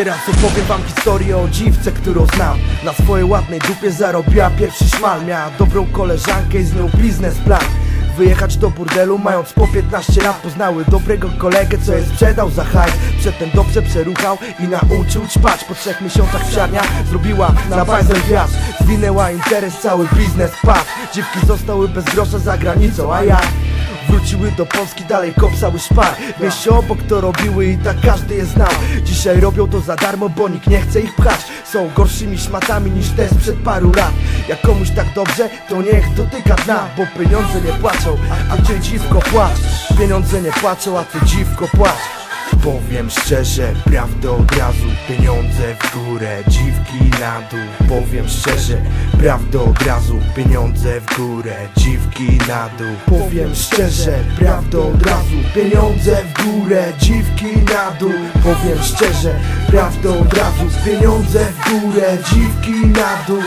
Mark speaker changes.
Speaker 1: Teraz opowiem wam historię o dziwce, którą znam. Na swojej ładnej dupie zarobiła pierwszy szmal. Miała dobrą koleżankę i z nią biznesplan. Wyjechać do burdelu mając po 15 lat Poznały dobrego kolegę, co je sprzedał za hajs. Przedtem dobrze przeruchał i nauczył ćpać. Po trzech miesiącach psiarnia zrobiła na bajzel gwiazd. Zwinęła interes, cały biznes padł Dziwki zostały bez grosza za granicą, a ja Wróciły do Polski, dalej kopsały szpar. W obok to robiły i tak każdy je znał. Dzisiaj robią to za darmo, bo nikt nie chce ich pchać. Są gorszymi szmatami niż te sprzed paru lat. Jak komuś tak dobrze, to niech dotyka dna Bo pieniądze nie płaczą, a ty dziwko płacz. Pieniądze nie płaczą, a ty dziwko płacz Powiem szczerze, prawdę od razu Pieniądze w górę, dziwki na dół. Powiem szczerze, prawdę od razu Pieniądze w górę, dziwki na dół. Powiem szczerze, prawdę od razu Pieniądze w górę, dziwki na dół. Powiem szczerze, prawdę od razu Pieniądze w górę, dziwki na dół